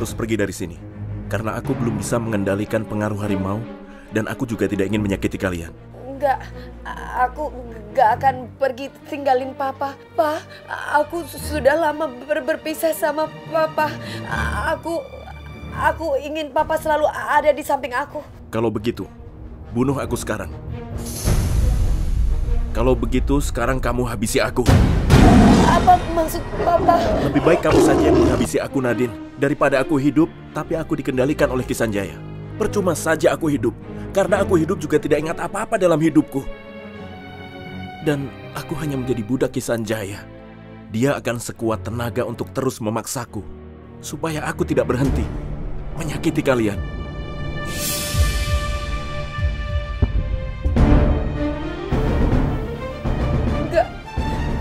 harus pergi dari sini. Karena aku belum bisa mengendalikan pengaruh harimau dan aku juga tidak ingin menyakiti kalian. Enggak, aku gak akan pergi tinggalin papa. Pa, aku sudah lama ber berpisah sama papa. Aku aku ingin papa selalu ada di samping aku. Kalau begitu, bunuh aku sekarang. Kalau begitu, sekarang kamu habisi aku. Apa maksud papa? Lebih baik kamu saja yang menghabisi aku, Nadine. Daripada aku hidup, tapi aku dikendalikan oleh Kisanjaya. Percuma saja aku hidup, karena aku hidup juga tidak ingat apa-apa dalam hidupku. Dan aku hanya menjadi budak Kisanjaya. Dia akan sekuat tenaga untuk terus memaksaku, supaya aku tidak berhenti menyakiti kalian. Enggak,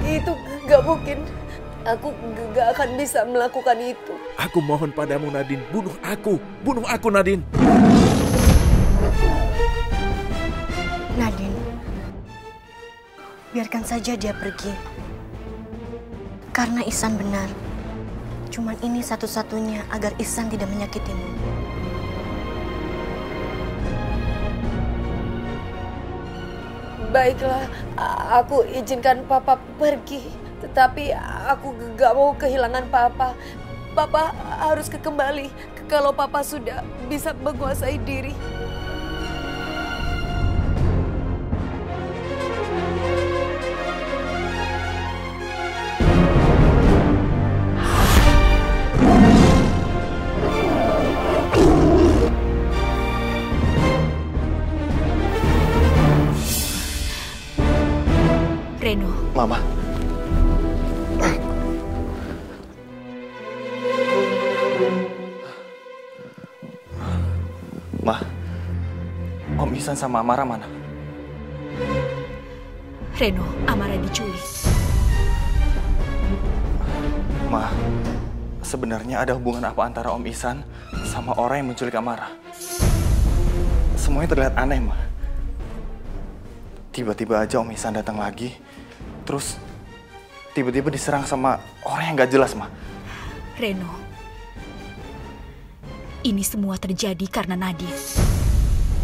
itu gak mungkin. Aku gak akan bisa melakukan itu. Aku mohon padamu, Nadine. Bunuh aku. Bunuh aku, Nadine. Nadine, biarkan saja dia pergi. Karena Ihsan benar. Cuman ini satu-satunya agar Ihsan tidak menyakitimu. Baiklah, aku izinkan papa pergi. Tetapi aku gak mau kehilangan papa. Papa harus kembali kalau papa sudah bisa menguasai diri. Sama Amara mana? Reno, Amara diculik. Ma, sebenarnya ada hubungan apa antara Om Ihsan sama orang yang menculik Amara? Semuanya terlihat aneh, Ma. Tiba-tiba aja Om Ihsan datang lagi, terus tiba-tiba diserang sama orang yang gak jelas, Ma. Reno, ini semua terjadi karena Nadine.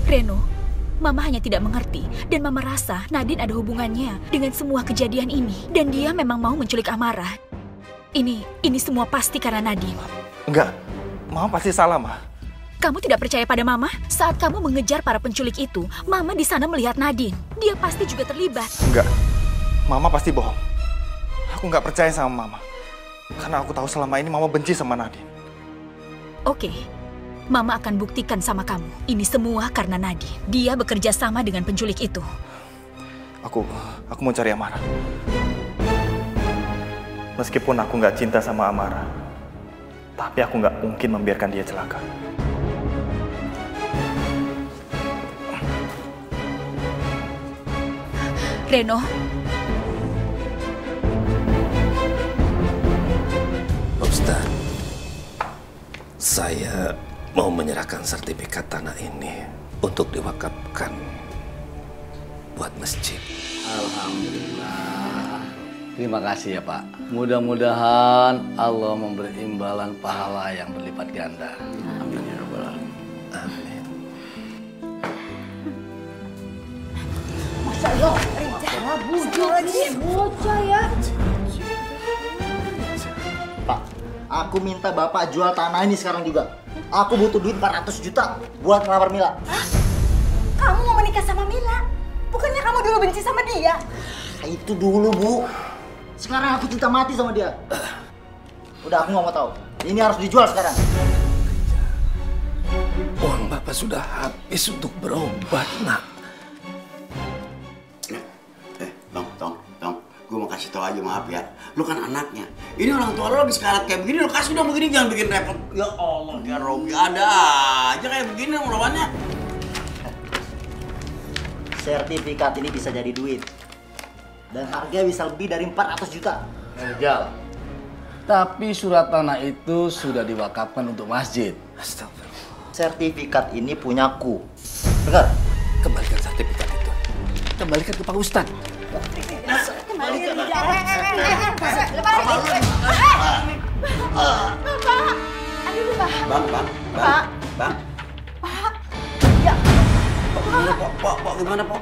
Reno, Mama hanya tidak mengerti dan Mama rasa Nadine ada hubungannya dengan semua kejadian ini. Dan dia memang mau menculik Amara. Ini, ini semua pasti karena Nadine. Enggak, Mama pasti salah, Ma. Kamu tidak percaya pada Mama? Saat kamu mengejar para penculik itu, Mama di sana melihat Nadine. Dia pasti juga terlibat. Enggak, Mama pasti bohong. Aku nggak percaya sama Mama. Karena aku tahu selama ini Mama benci sama Nadine. Oke, Mama akan buktikan sama kamu. Ini semua karena Nadine. Dia bekerja sama dengan penculik itu. Aku, aku mau cari Amara. Meskipun aku nggak cinta sama Amara, tapi aku nggak mungkin membiarkan dia celaka. Reno, Ustaz, saya mau menyerahkan sertifikat tanah ini untuk diwakafkan buat masjid. Alhamdulillah. Terima kasih ya Pak. Mudah-mudahan Allah memberi imbalan pahala yang berlipat ganda. Amin ya rabbal alamin. Amin. Masya Allah, bujur bocah ya. Pak, aku minta Bapak jual tanah ini sekarang juga. Aku butuh duit 400 juta buat ngelamar Mila. Kamu mau menikah sama Mila? Bukannya kamu dulu benci sama dia? Ah, Itu dulu, Bu. Sekarang aku cinta mati sama dia. Udah, aku nggak mau tahu. Ini harus dijual sekarang. Uang Bapak sudah habis untuk berobat, nak. Eh, Tong, Tong, Tong. Gue mau kasih tau aja, maaf ya. Lu kan anaknya. Ini orang tua lo lagi sekarat kayak begini, lu kasih dong begini, jangan bikin repot. Ya Allah, ya Robi, ada aja kayak begini lawannya. Sertifikat ini bisa jadi duit. Dan harganya bisa lebih dari 400 juta. Rijal. Tapi surat tanah itu sudah diwakafkan untuk masjid. Astagfirullah. Sertifikat ini punyaku. Dengar? Kembalikan sertifikat itu. Kembalikan ke Pak Ustadz. Kembali ke Lepas Bang, bang, bang, Pak. bang. Pak. Ya. Pok, gimana, Pok? Pok, Pok, gimana, Pok?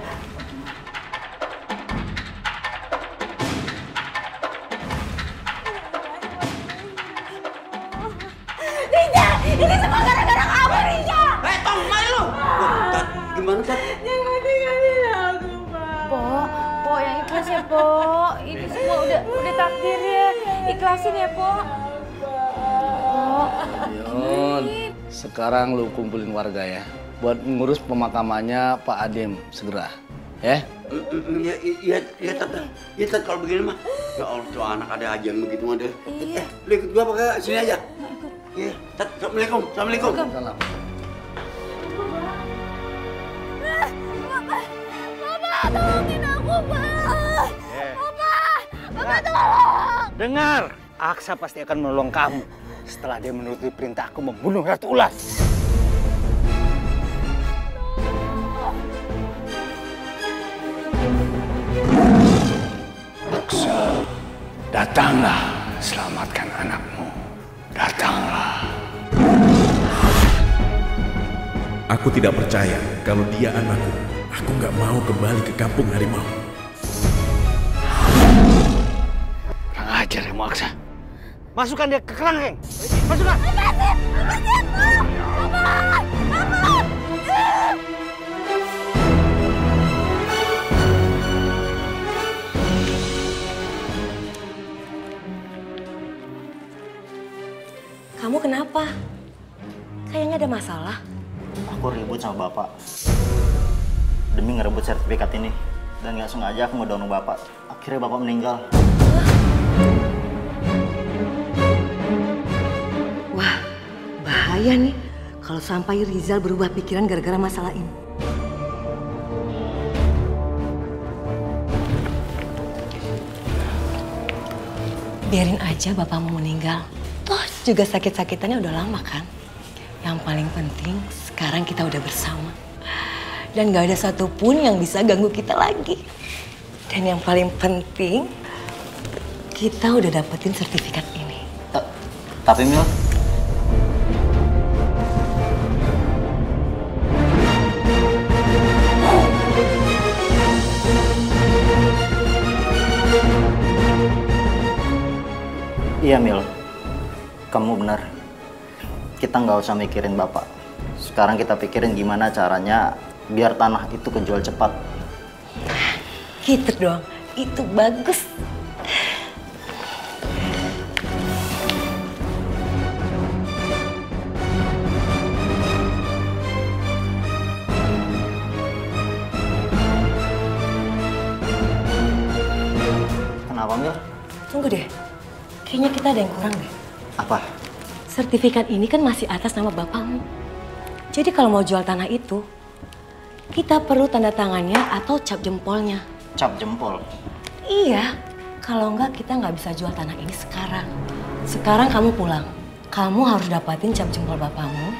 Rija, ini semua gara-gara kamu, Rija. Eh, Tong, mari lu. Gimana, Tat? Jangan Po. Ini semua udah udah takdirnya. Ikhlasin ya Po. Yun, sekarang lu kumpulin warga ya. Buat ngurus pemakamannya Pak Adem segera. Ya? Iya, iya, iya, Tat. Iya, Tat, kalau begini mah. Ya Allah, tuh anak ada aja yang begitu mah deh. Eh, lu ikut gua apa ke sini aja? Iya, Tat, Assalamualaikum. Assalamualaikum. Dengar, Aksa pasti akan menolong kamu setelah dia menuruti perintahku membunuh Ratu Ulas. Aksa, datanglah selamatkan anakmu. Datanglah. Aku tidak percaya kalau dia anakku. Aku nggak mau kembali ke kampung harimau. Masukkan dia ke kerangkeng. Masukkan. Lepasin, lepasin, Pak. Bapak, Bapak. Kamu kenapa? Kayaknya ada masalah. Aku ribut sama bapak. Demi ngerebut sertifikat ini. Dan nggak sengaja aku ngedorong bapak. Akhirnya bapak meninggal. Wah, bahaya nih kalau sampai Rizal berubah pikiran gara-gara masalah ini. Biarin aja bapakmu meninggal. Toh juga sakit-sakitannya udah lama kan. Yang paling penting sekarang kita udah bersama. Dan gak ada satupun yang bisa ganggu kita lagi. Dan yang paling penting, kita udah dapetin sertifikat ini. Tapi Mil, Iya Mil, kamu benar. Kita nggak usah mikirin bapak. Sekarang kita pikirin gimana caranya biar tanah itu kejual cepat. Gitu dong, itu bagus. Kenapa Mil? Tunggu deh, kayaknya kita ada yang kurang deh. Apa? Sertifikat ini kan masih atas nama bapakmu. Jadi kalau mau jual tanah itu, kita perlu tanda tangannya atau cap jempolnya. Cap jempol. Iya, kalau enggak kita nggak bisa jual tanah ini sekarang. Sekarang kamu pulang. Kamu harus dapatin cap jempol bapakmu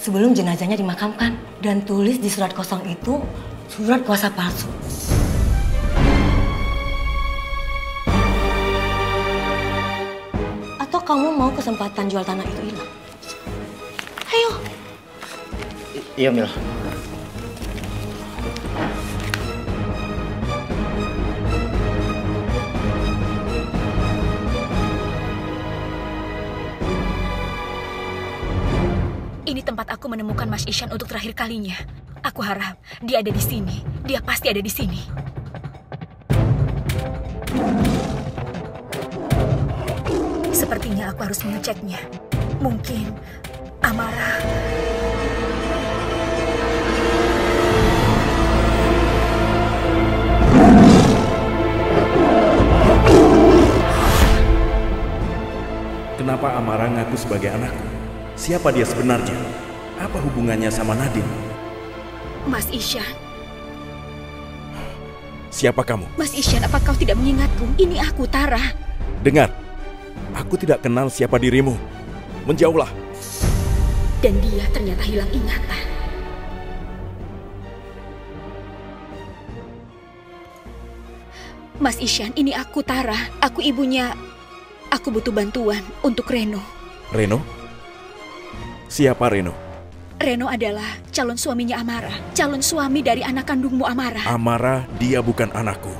sebelum jenazahnya dimakamkan. Dan tulis di surat kosong itu surat kuasa palsu. Kamu mau kesempatan jual tanah itu hilang? Ayo. Iya Mil. Ini tempat aku menemukan Mas Ishan untuk terakhir kalinya. Aku harap dia ada di sini. Dia pasti ada di sini. Sepertinya aku harus mengeceknya. Mungkin amarah. Kenapa Amara ngaku sebagai anakku? Siapa dia sebenarnya? Apa hubungannya sama Nadine? Mas Ishan, Siapa kamu? Mas Ishan, apa kau tidak mengingatku? Ini aku, Tara. Dengar, aku tidak kenal siapa dirimu. Menjauhlah. Dan dia ternyata hilang ingatan. Mas Ishan, ini aku Tara. Aku ibunya. Aku butuh bantuan untuk Reno. Reno? Siapa Reno? Reno adalah calon suaminya Amara, calon suami dari anak kandungmu Amara. Amara, dia bukan anakku.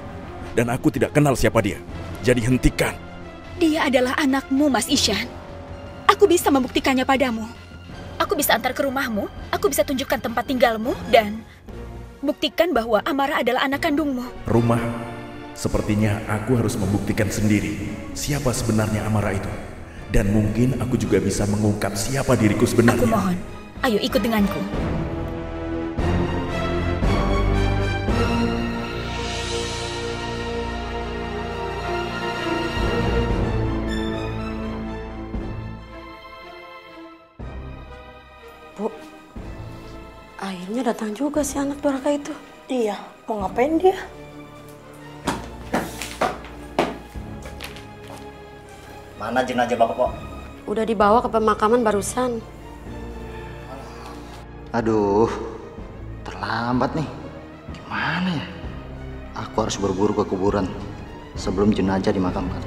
Dan aku tidak kenal siapa dia. Jadi hentikan. Dia adalah anakmu, Mas Ishan. Aku bisa membuktikannya padamu. Aku bisa antar ke rumahmu, aku bisa tunjukkan tempat tinggalmu, dan buktikan bahwa Amara adalah anak kandungmu. Rumah, sepertinya aku harus membuktikan sendiri siapa sebenarnya Amara itu. Dan mungkin aku juga bisa mengungkap siapa diriku sebenarnya. Aku mohon, ayo ikut denganku. Datang juga si anak durhaka itu. Iya, mau ngapain dia? Mana jenazah Bapak, Pok? Udah dibawa ke pemakaman barusan. Aduh, terlambat nih. Gimana ya? Aku harus berburu ke kuburan sebelum jenazah dimakamkan.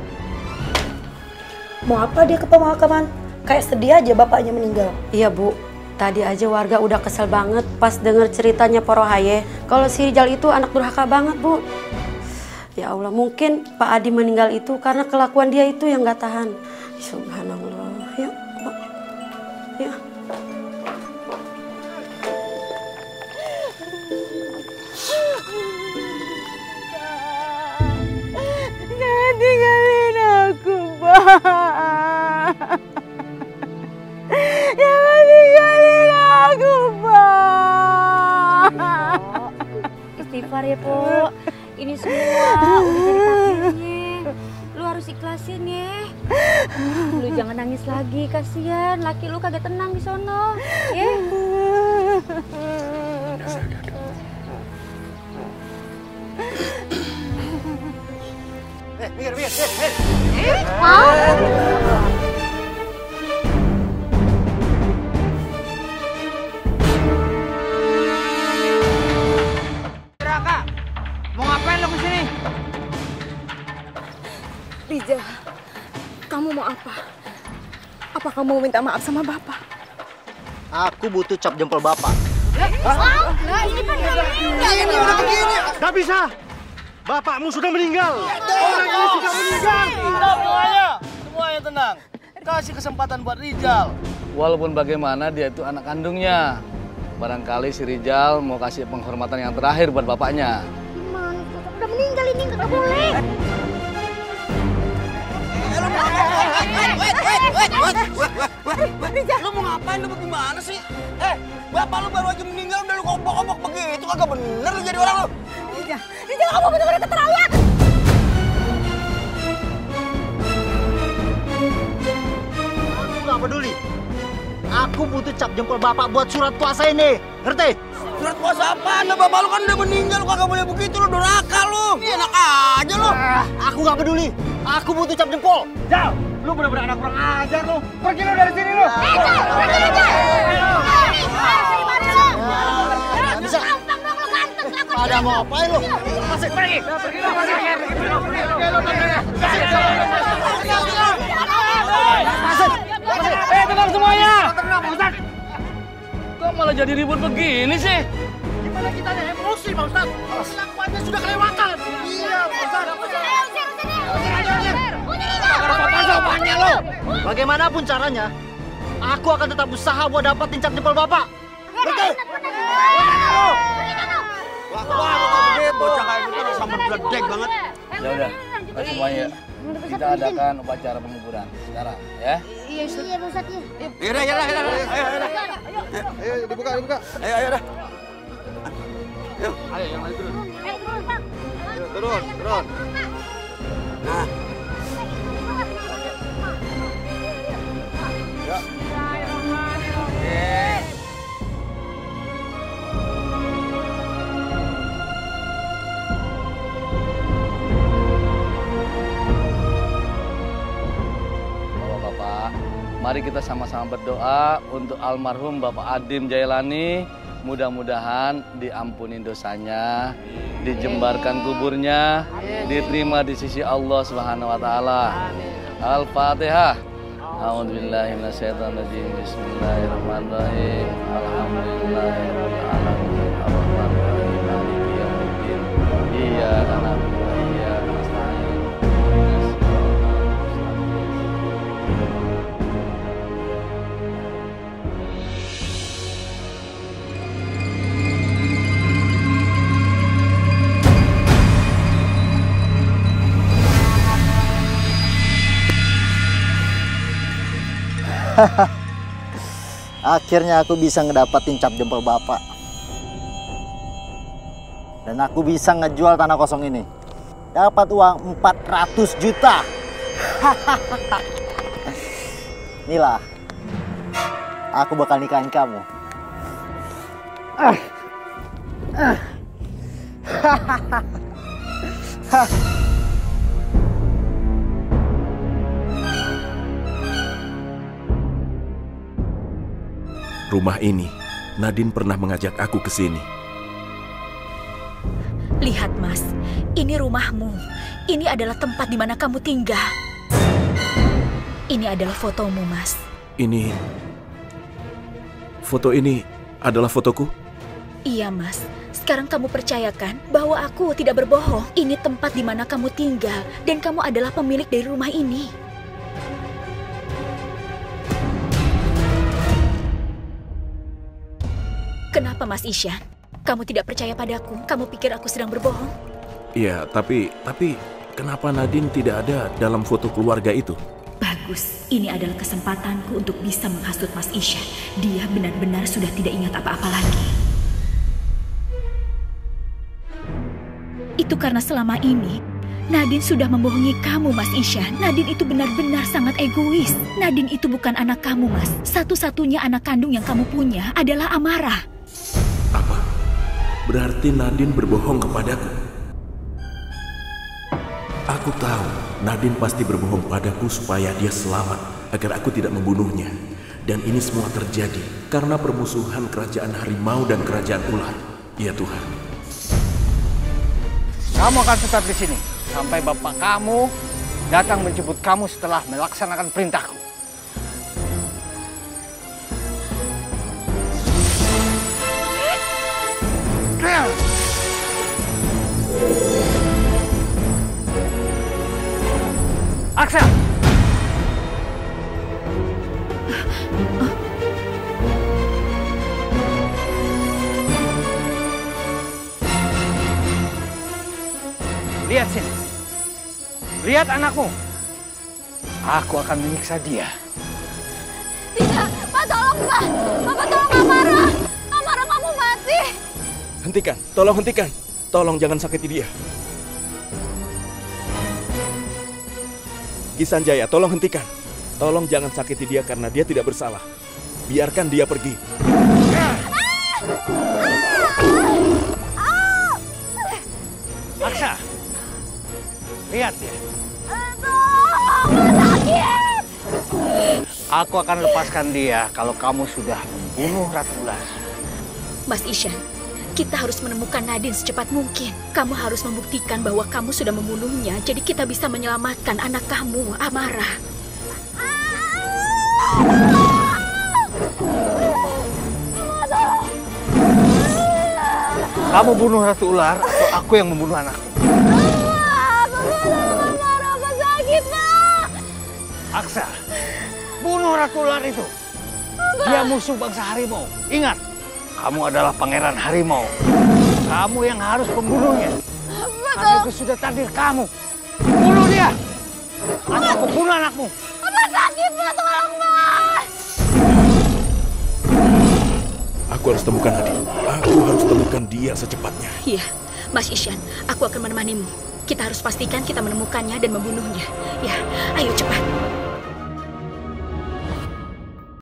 Mau apa dia ke pemakaman? Kayak sedih aja bapaknya meninggal. Iya, Bu. Tadi aja warga udah kesel banget pas denger ceritanya Porohaye. Kalau si Rijal itu anak durhaka banget, Bu. Ya Allah, mungkin Pak Adi meninggal itu karena kelakuan dia itu yang gak tahan. Subhanallah. Ya, Pak. Ya. Jangan tinggalin aku, Pak. Semua udah jadi takdirnya. Lu harus ikhlasin ya. Lu jangan nangis lagi, kasihan. Laki lu kagak tenang di sono. Ya. Eh, minggir, minggir, minggir. Eh, Raka, minta maaf sama bapak? Aku butuh cap jempol Bapak. Nah, ini kan Ini udah begini. Gak bisa. Bapakmu sudah meninggal. Orang ini sudah meninggal. Semuanya, semuanya tenang. Kasih kesempatan buat Rijal. Walaupun bagaimana dia itu anak kandungnya. Barangkali si Rijal mau kasih penghormatan yang terakhir buat bapaknya. Gimana? Udah meninggal ini nggak boleh. Lu mau ngapain lu bagaimana sih? Eh, bapak lu baru aja meninggal udah lu kobok-kobok begitu kagak bener lu jadi orang lu. Rija, Rija kamu benar-benar keterlaluan. Aku nggak peduli. Aku butuh cap jempol Bapak buat surat puasa ini. Ngerti? Surat puasa apa? Nah, bapak lu kan udah meninggal, lu kagak boleh begitu lu durhaka lu. Ini enak aja lu. Aku nggak peduli. Aku butuh cap jempol. Jal, lu bener-bener anak kurang ajar lu. Pergi lu dari sini lu. Eh, Jal, pergi lu, Jal. Bisa. Pada mau ngapain lu? Masih pergi. Pergi lu, masih. Eh, tenang semuanya. Tenang, Pak Ustaz. Kok malah jadi ribut begini sih? Gimana kita ada emosi, Pak Ustaz? Kelakuannya sudah kelewatan. Iya, Pak Ustaz. Bagaimanapun caranya, aku akan tetap usaha buat dapatin cap jempol Bapak. Ngerti? Wah, wah, begitu. Bocah kayak gitu sambar bledek banget. Ya udah, ayo semuanya kita adakan upacara penguburan sekarang ya. Iya, iya, Pak Ustadz, iya. Yaudah, yaudah, yaudah. Ayo, ayo, Ayo, dibuka, dibuka. ayo, ayo, dah. Ayo, yang lain turun. Eh, turun, Bang. Turun, turun. Nah, mari kita sama-sama berdoa untuk almarhum Bapak Adim Jailani. Mudah-mudahan diampuni dosanya, dijembarkan kuburnya, diterima di sisi Allah Subhanahu wa taala. Al-Fatihah. A'udzubillahiminasyaitonirrajim. Bismillahirrahmanirrahim. Alhamdulillahirabbil alamin. Akhirnya aku bisa ngedapatin cap jempol bapak. Dan aku bisa ngejual tanah kosong ini. Dapat uang 400 juta. Nila, aku bakal nikahin kamu. Rumah ini, Nadine pernah mengajak aku ke sini. Lihat mas, ini rumahmu. Ini adalah tempat di mana kamu tinggal. Ini adalah fotomu mas. Ini... Foto ini adalah fotoku? Iya mas, sekarang kamu percayakan bahwa aku tidak berbohong. Ini tempat di mana kamu tinggal dan kamu adalah pemilik dari rumah ini. Kenapa Mas Isyan? Kamu tidak percaya padaku? Kamu pikir aku sedang berbohong? Iya, tapi... Tapi... Kenapa Nadine tidak ada dalam foto keluarga itu? Bagus, ini adalah kesempatanku untuk bisa menghasut Mas Isyan. Dia benar-benar sudah tidak ingat apa-apa lagi. Itu karena selama ini Nadine sudah membohongi kamu, Mas Isyan. Nadine itu benar-benar sangat egois. Nadine itu bukan anak kamu, Mas. Satu-satunya anak kandung yang kamu punya adalah Amara. Apa? Berarti Nadine berbohong kepadaku. Aku tahu Nadine pasti berbohong padaku supaya dia selamat agar aku tidak membunuhnya. Dan ini semua terjadi karena permusuhan kerajaan harimau dan kerajaan ular. Ya Tuhan. Kamu akan tetap di sini sampai bapak kamu datang menjemput kamu setelah melaksanakan perintahku. Aksa! Lihat sini. Lihat anakmu. Aku akan menyiksa dia. Tidak, Pak tolong Pak. Bapak tolong kamu mati. Hentikan, tolong hentikan. Tolong jangan sakiti dia. Kisanjaya, tolong hentikan. Tolong jangan sakiti dia karena dia tidak bersalah. Biarkan dia pergi. Aksa! Lihat dia. Aku akan lepaskan dia kalau kamu sudah membunuh Ratu Ular. Mas Isyan, kita harus menemukan Nadine secepat mungkin. Kamu harus membuktikan bahwa kamu sudah membunuhnya, jadi kita bisa menyelamatkan anak kamu, Amara. Kamu bunuh Ratu Ular atau aku yang membunuh anakku? Aksa, bunuh Ratu Ular itu. Dia musuh bangsa harimau. Ingat, kamu adalah pangeran harimau. Kamu yang harus membunuhnya. Karena itu sudah takdir kamu. Bunuh dia. Atau aku bunuh anakmu. Apa sakit Pak? Tolong Pak. Aku harus temukan Nadine. Aku harus temukan dia secepatnya. Iya, Mas Isyan, aku akan menemanimu. Kita harus pastikan kita menemukannya dan membunuhnya. Ya, ayo cepat.